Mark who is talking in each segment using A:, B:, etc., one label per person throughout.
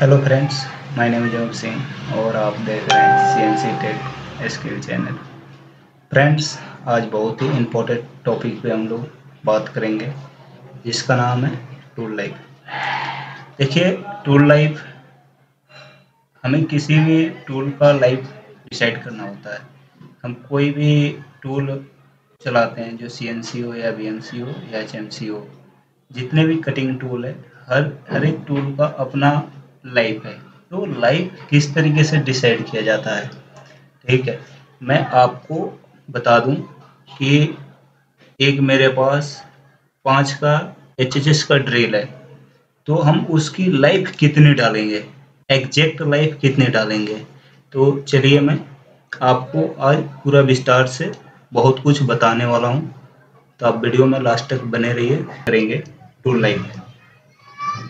A: Hello friends my name Janak Singh और आप देख रहे हैं C N C tech skill channel friends आज बहुत ही इम्पोर्टेंट टॉपिक पे हम लोग बात करेंगे, जिसका नाम है टूल लाइफ देखिए टूल लाइफ हमें किसी भी टूल का लाइफ डिसाइड करना होता है। हम कोई भी टूल चलाते हैं, जो सी एन सी हो या बी एम सी हो या एच एम सी हो, जितने भी कटिंग टूल है, हर हर एक टूल का अपना लाइफ है। तो लाइफ किस तरीके से डिसाइड किया जाता है? ठीक है, मैं आपको बता दूँ कि एक मेरे पास पाँच का एच एच एस का ड्रिल है। तो हम उसकी लाइफ कितनी डालेंगे? एग्जैक्ट लाइफ कितनी डालेंगे? तो चलिए मैं आपको आज पूरा विस्तार से बहुत कुछ बताने वाला हूँ। तो आप वीडियो में लास्ट तक बने रहिए, करेंगे टूल लाइफ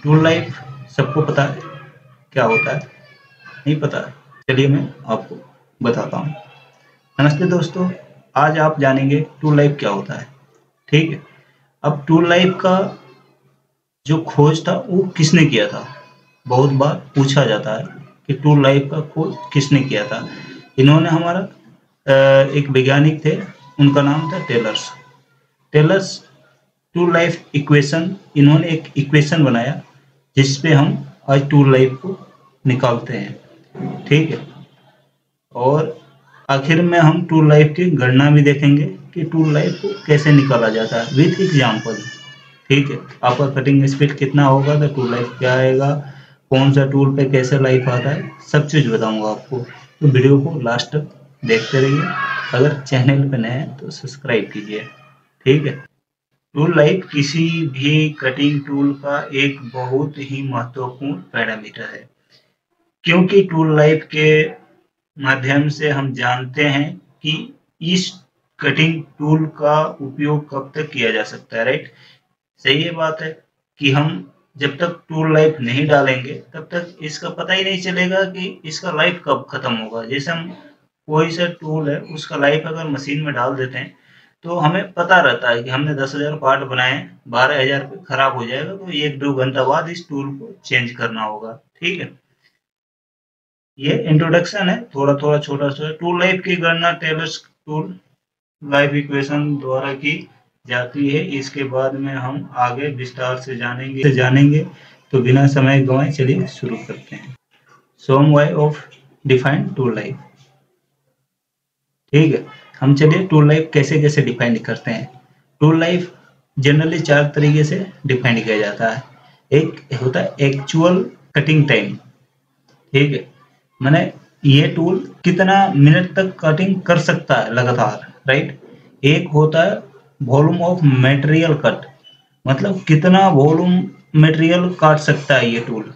A: टूल लाइफ सबको पता है। क्या होता है? नहीं पता। चलिए मैं आपको बताता हूँ। नमस्ते दोस्तों, आज आप जानेंगे टूल लाइफ क्या होता है। ठीक है? अब टूल लाइफ का जो खोज था, वो किसने किया था? बहुत बार पूछा जाता है कि टूल लाइफ का खोज किसने किया था। इन्होंने हमारा एक वैज्ञानिक थे, उनका नाम था Taylor's. Taylor's tool life equation, इन्होंने एक इक्वेशन बनाया, जिसपे हम आज टू लाइफ को निकालते हैं। ठीक है? और आखिर में हम टू लाइफ की गणना भी देखेंगे कि टू लाइफ को कैसे निकाला जाता है विथ एग्ज़ाम्पल ठीक है? आपका कटिंग स्पीड कितना होगा तो टू लाइफ क्या आएगा, कौन सा टूल पे कैसे लाइफ आता है, सब चीज़ बताऊँगा आपको। तो वीडियो को लास्ट तक देखते रहिए। अगर चैनल पे नए हैं तो सब्सक्राइब कीजिए। ठीक है? टूल लाइफ किसी भी कटिंग टूल का एक बहुत ही महत्वपूर्ण पैरामीटर है। क्योंकि टूल लाइफ के माध्यम से हम जानते हैं कि इस कटिंग टूल का उपयोग कब तक किया जा सकता है राइट सही ये बात है कि हम जब तक टूल लाइफ नहीं डालेंगे, तब तक इसका पता ही नहीं चलेगा कि इसका लाइफ कब खत्म होगा। जैसे हम कोई सा टूल है, उसका लाइफ अगर मशीन में डाल देते हैं तो हमें पता रहता है कि हमने दस हज़ार पार्ट बनाए बारह हज़ार खराब हो जाएगा तो एक दो घंटा बाद इस टूल को चेंज करना होगा, ठीक है? ये इंट्रोडक्शन है थोड़ा थोड़ा छोटा सा टूल लाइफ की गणना टेलर्स टूल लाइफ इक्वेशन द्वारा की जाती है। इसके बाद में हम आगे विस्तार से जानेंगे से जानेंगे। तो बिना समय गंवाए चलिए शुरू करते हैं। सोम why of define tool life ठीक है, हम चलिए टूल लाइफ कैसे कैसे डिफाइन करते हैं। टूल लाइफ जनरली चार तरीके से डिफाइन किया जाता है। एक होता है एक्चुअल कटिंग टाइम ठीक है मैंने ये टूल कितना मिनट तक कटिंग कर सकता है लगातार राइट एक होता है वॉल्यूम ऑफ़ मटेरियल कट मतलब कितना वॉल्यूम मटेरियल काट सकता है ये टूल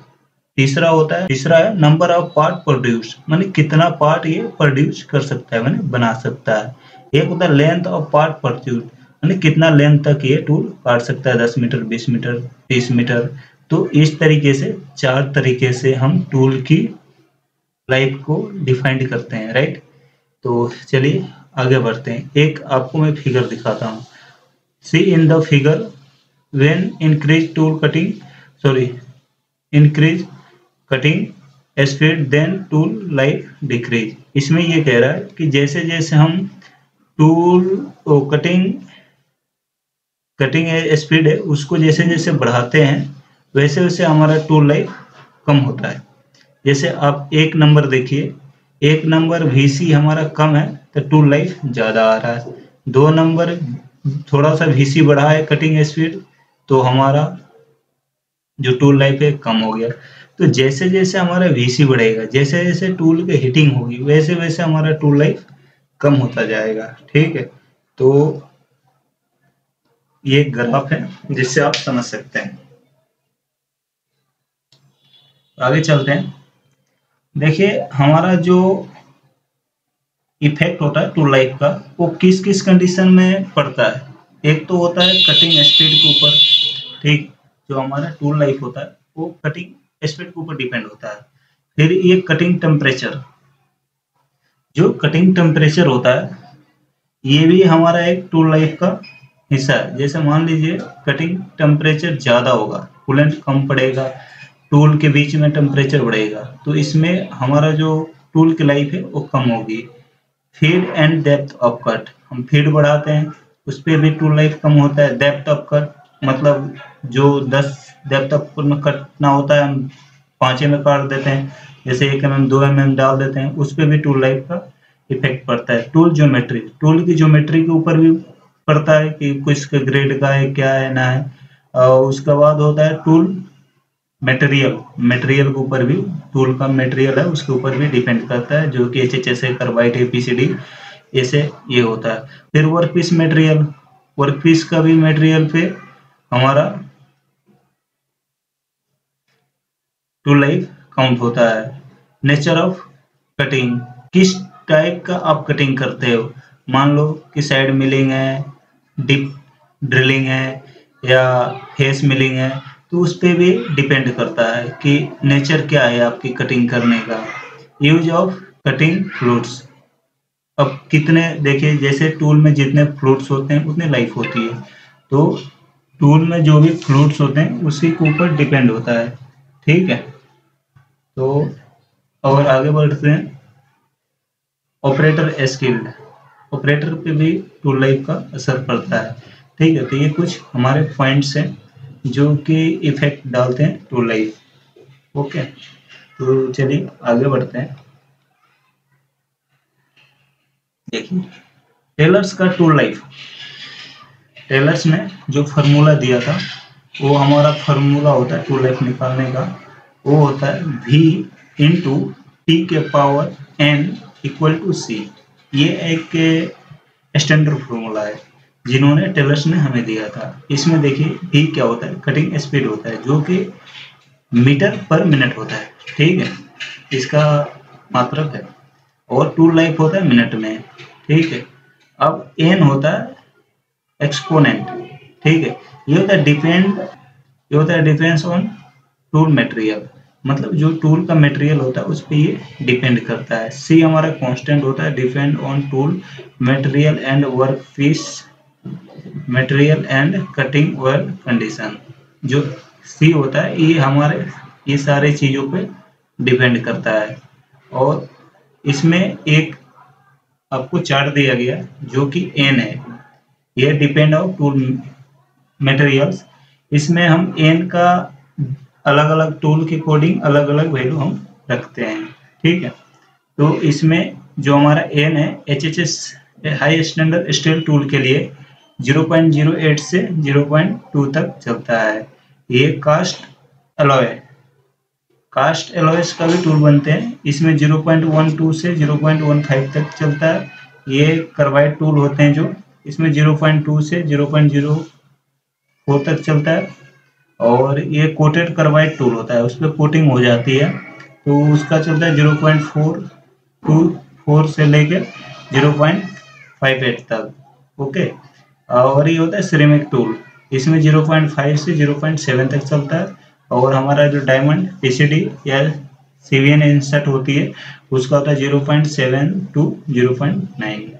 A: तीसरा होता है, तीसरा है नंबर ऑफ़ पार्ट प्रोड्यूस मैंने कितना पार्ट ये प्रोड्यूस कर सकता है, मैंने बना सकता है. एक होता है लेंथ ऑफ़ पार्ट प्रोड्यूस मैंने कितना लेंथ तक ये टूल काट सकता है, दस मीटर, बीस मीटर, तीस मीटर. तो इस तरीके से, चार तरीके से हम टूल की लाइफ को डिफाइंड करते हैं राइट तो चलिए आगे बढ़ते हैं। एक आपको मैं फिगर दिखाता हूँ। See in the figure when increase tool cutting sorry increase cutting speed then tool life decrease इसमें ये कह रहा है कि जैसे जैसे हम टूल कटिंग कटिंग स्पीड है, उसको जैसे जैसे बढ़ाते हैं, वैसे वैसे हमारा टूल लाइफ कम होता है। जैसे आप एक नंबर देखिए, एक नंबर वीसी हमारा कम है तो टूल लाइफ ज़्यादा आ रहा है। दो नंबर थोड़ा सा वीसी बढ़ा है कटिंग स्पीड तो हमारा जो टूल लाइफ है कम हो गया। तो जैसे जैसे हमारा वीसी बढ़ेगा, जैसे जैसे टूल के हिटिंग होगी, वैसे वैसे हमारा टूल लाइफ कम होता जाएगा, ठीक है? तो ये ग्राफ है जिससे आप समझ सकते हैं। आगे चलते हैं। देखिए, हमारा जो इफ़ेक्ट होता है टूल लाइफ का, वो किस किस कंडीशन में पड़ता है? एक तो होता है कटिंग स्पीड के ऊपर, ठीक? जो हमारा टूल लाइफ होता है, वो कटिंग स्पीड के ऊपर डिपेंड होता है। फिर ये कटिंग टेम्परेचर जो कटिंग टेम्परेचर होता है, ये भी हमारा एक टूल लाइफ का हिस्सा है। जैसे मान लीजिए कटिंग टेम्परेचर ज़्यादा होगा कूलेंट कम पड़ेगा टूल के बीच में टेम्परेचर बढ़ेगा। तो इसमें हमारा जो टूल की लाइफ है, वो कम होगी। Feed and depth of cut हम फ़ीड बढ़ाते हैं, उस पर भी टूल लाइफ कम होता है। डेप्थ ऑफ़ कट मतलब जो 10 डेप्थ ऑफ़ कट में कटना होता है, हम पाँचे में काट देते हैं। जैसे एक एम एम दो एम एम डाल देते हैं, उस पर भी टूल लाइफ का इफ़ेक्ट पड़ता है। टूल ज्योमेट्री टूल की ज्योमेट्री के ऊपर भी पड़ता है कि कुछ ग्रेड का है, क्या है, ना है। और उसके बाद होता है टूल मटेरियल मटेरियल के ऊपर भी टूल का मटेरियल है, उसके ऊपर भी डिपेंड करता है, जो कि H H S A P C D ऐसे ये होता है। फिर work piece material work piece का भी मटेरियल पे हमारा टूल लाइफ काउंट होता है। नेचर ऑफ़ कटिंग किस टाइप का आप कटिंग करते हो? मान लो कि साइड मिलिंग है डिप ड्रिलिंग है, या फेस मिलिंग है तो उस पर भी डिपेंड करता है कि नेचर क्या है आपकी कटिंग करने का। यूज़ ऑफ़ कटिंग फ्रूट्स अब कितने, देखिए, जैसे टूल में जितने फ्लूट्स होते हैं, उतनी लाइफ होती है। तो टूल में जो भी फ्लूट्स होते हैं, उसी के ऊपर डिपेंड होता है। ठीक है? तो और आगे बढ़ते हैं। ऑपरेटर स्किल्ड ऑपरेटर पे भी टूल लाइफ का असर पड़ता है। ठीक है? तो ये कुछ हमारे पॉइंट्स हैं। जो कि इफ़ेक्ट डालते हैं टू लाइफ ओके तो चलिए आगे बढ़ते हैं। देखिए टेलर्स का टू लाइफ टेलर्स ने जो फार्मूला दिया था, वो हमारा फार्मूला होता है टू लाइफ निकालने का। वो होता है वी इंटू टी के power N equal to C ये एक स्टैंडर्ड फार्मूला है। जिन्होंने टेलर्स ने हमें दिया था। इसमें देखिए डी क्या होता है? कटिंग स्पीड होता है, जो कि मीटर पर मिनट होता है। ठीक है? इसका मात्रक है, और टूल लाइफ होता है मिनट में। ठीक है? अब एन होता है एक्सपोनेंट ठीक है? ये होता है डिपेंड ये होता है डिपेंड्स ऑन टूल मटेरियल मतलब जो टूल का मटेरियल होता है, उस पर ये डिपेंड करता है। सी हमारा कांस्टेंट होता है depend on tool material and work piece material and cutting work condition जो सी होता है, ये हमारे, ये सारे चीज़ों पे डिपेंड करता है। और इसमें एक आपको चार्ट दिया गया, जो कि एन है। ये डिपेंड ऑन टूल मटेरियल्स इसमें हम एन का अलग अलग टूल के अकॉर्डिंग अलग अलग वैल्यू हम रखते हैं, ठीक है? तो इसमें जो हमारा एन है H H S high standard steel tool के लिए 0.08 से 0.2 तक चलता है। ये कास्ट एलॉय कास्ट एलॉयस का भी टूल बनते हैं। इसमें 0.12 से 0.15 तक चलता है। ये करवाइड टूल होते हैं जो। इसमें 0.2 से 0.04 तक चलता है। और ये कोटेड करवाइड टूल होता है। उस पर कोटिंग हो जाती है। तो उसका चलता है 0.4 टू फोर से लेके 0.58 तक। ओके? और ये होता है सिरेमिक टूल इसमें 0.5 से 0.7 तक चलता है। और हमारा जो डायमंड पीसीडी या सीवीएन इंसर्ट होती है, उसका होता है 0.7 टू 0.9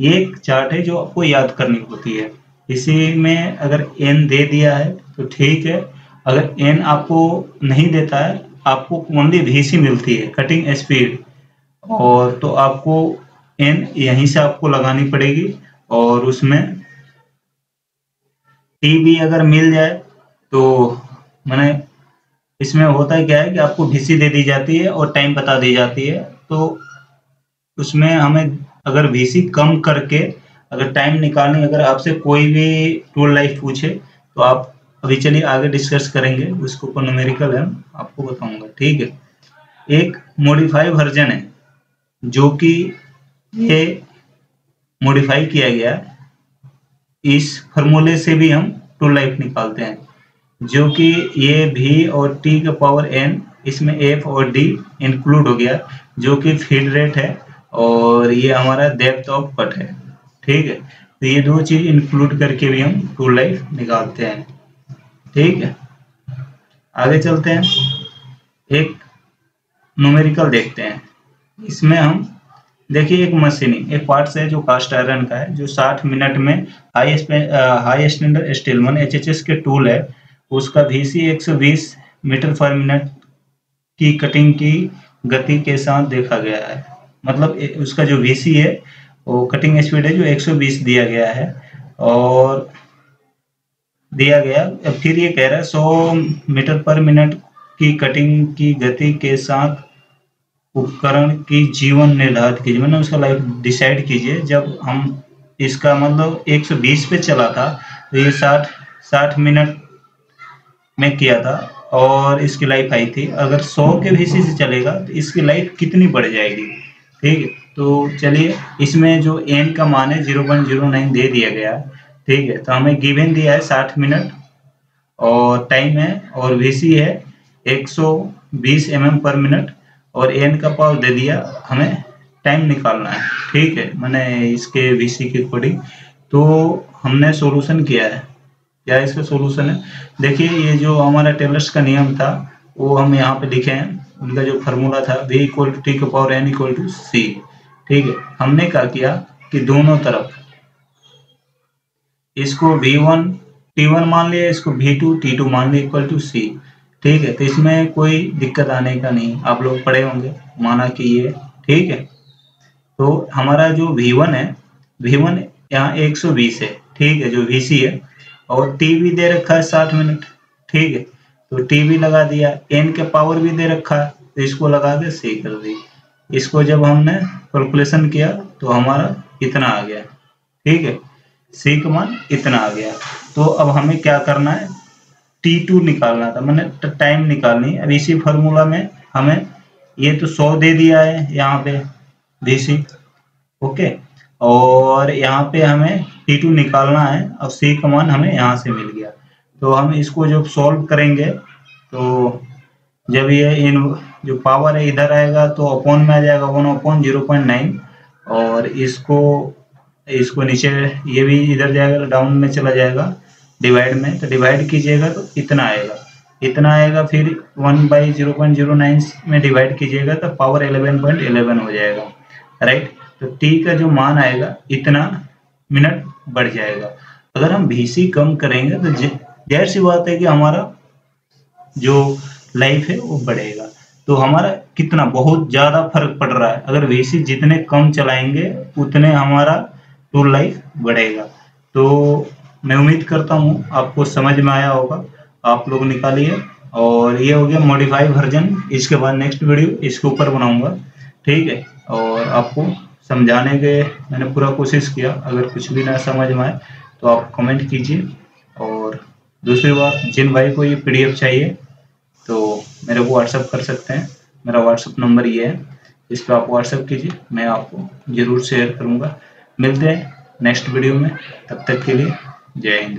A: ये एक चार्ट है जो आपको याद करनी होती है। इसी में अगर एन दे दिया है तो ठीक है। अगर एन आपको नहीं देता है, आपको ओनली वीसी मिलती है कटिंग स्पीड और तो आपको एन यहीं से आपको लगानी पड़ेगी, और उसमें टी भी अगर मिल जाए तो मैंने इसमें होता है क्या है कि आपको वीसी दे दी जाती है और टाइम बता दी जाती है। तो उसमें हमें अगर वीसी कम करके अगर टाइम निकालने, अगर आपसे कोई भी टूल लाइफ पूछे तो आप अभी चलिए आगे डिस्कस करेंगे। उसके ऊपर न्यूमेरिकल है, आपको बताऊँगा, ठीक है। एक मॉडिफाई वर्जन है, जो कि ये मॉडिफाई किया गया इस फॉर्मूले से भी हम टू लाइफ निकालते हैं, जो कि ये भी और टी का पावर एन इसमें एफ़ और डी इंक्लूड हो गया, जो कि फ़ीड रेट है और ये हमारा डेप्थ ऑफ़ कट है, ठीक है? तो ये दो चीज़ इंक्लूड करके भी हम टू लाइफ निकालते हैं, ठीक है? आगे चलते हैं, एक न्यूमेरिकल देखते हैं, इसमें हम देखिए एक मशीनिंग एक पार्ट्स है जो कास्ट आयरन का है, जो 60 मिनट में high high standard steel H के टूल है। उसका वी सी एक सौ बीस मीटर पर मिनट की कटिंग की गति के साथ देखा गया है। मतलब उसका जो वीसी है, वो कटिंग स्पीड है जो 120 दिया गया है और दिया गया। फिर ये कह रहा है 100 मीटर पर मिनट की कटिंग की गति के साथ उपकरण की जीवन निर्धारित कीजिए मतलब उसका लाइफ डिसाइड कीजिए। जब हम इसका मतलब 120 पे चला था तो ये 60 60 मिनट में किया था और इसकी लाइफ आई थी। अगर 100 के भीसी से चलेगा तो इसकी लाइफ कितनी बढ़ जाएगी? ठीक? है तो चलिए, इसमें जो एन का मान है 0.09 दे दिया गया। ठीक है? तो हमें गिवन दिया है 60 मिनट और टाइम है और वीसी है 120 एम mm पर मिनट और एन का पावर दे दिया। हमें टाइम निकालना है। ठीक है, मैंने इसके वीसी के अकॉर्डिंग तो हमने सॉल्यूशन किया है। क्या इसका सॉल्यूशन है? देखिए, ये जो हमारा टेलर्स का नियम था, वो हम यहाँ पे लिखे हैं। उनका जो फार्मूला था वी इक्वल टू टी के power N equal to C ठीक है, हमने क्या किया कि दोनों तरफ़ इसको वी वन टी वन मान लिया, इसको वी टू टी टू मान लिया इक्वल टू सी ठीक है तो इसमें कोई दिक्कत आने का नहीं। आप लोग पढ़े होंगे, माना कि ये, ठीक है? तो हमारा जो वी वन है वी वन यहाँ एक सौ बीस है, ठीक है, जो वी सी है, और टी भी दे रखा है साठ मिनट, ठीक है? तो टी भी लगा दिया एन के पावर भी दे रखा है तो इसको लगा के सी कर दी। इसको जब हमने कैलकुलेशन किया तो हमारा इतना आ गया, ठीक है? सी का मान इतना आ गया। तो अब हमें क्या करना है? टी टू निकालना था, मैंने टाइम निकालनी। अब इसी फॉर्मूला में हमें ये तो सौ दे दिया है यहाँ पे डीसी ओके? और यहाँ पे हमें टी टू निकालना है, और सी कमान हमें यहाँ से मिल गया। तो हम इसको जब सॉल्व करेंगे तो जब ये इन, जो पावर है, इधर आएगा तो अपॉन में आ जाएगा one upon zero point nine और इसको इसको नीचे ये भी इधर जाएगा डाउन में चला जाएगा। डिवाइड में तो डिवाइड कीजिएगा तो इतना आएगा। इतना आएगा, फिर one by zero point zero nine में डिवाइड कीजिएगा तो पावर इलेवन पॉइंट इलेवन हो जाएगा। राइट तो टी का जो मान आएगा, इतना मिनट बढ़ जाएगा। अगर हम भीसी कम करेंगे तो ज़ाहिर सी बात है कि हमारा जो लाइफ है, वो बढ़ेगा। तो हमारा कितना, बहुत ज़्यादा फ़र्क पड़ रहा है। अगर वीसी जितने कम चलाएँगे, उतने हमारा टूल लाइफ बढ़ेगा। तो मैं उम्मीद करता हूँ आपको समझ में आया होगा। आप लोग निकालिए और ये हो गया मॉडिफाई वर्जन इसके बाद नेक्स्ट वीडियो इसके ऊपर बनाऊँगा। ठीक है? और आपको समझाने के मैंने पूरा कोशिश किया। अगर कुछ भी ना समझ में आए तो आप कमेंट कीजिए। और दूसरी बात, जिन भाई को ये पीडीएफ चाहिए तो मेरे को व्हाट्सअप कर सकते हैं। मेरा व्हाट्सअप नंबर ये है। इस पर आप व्हाट्सअप कीजिए। मैं आपको ज़रूर शेयर करूँगा। मिलते हैं नेक्स्ट वीडियो में। तब तक के लिए Yeah.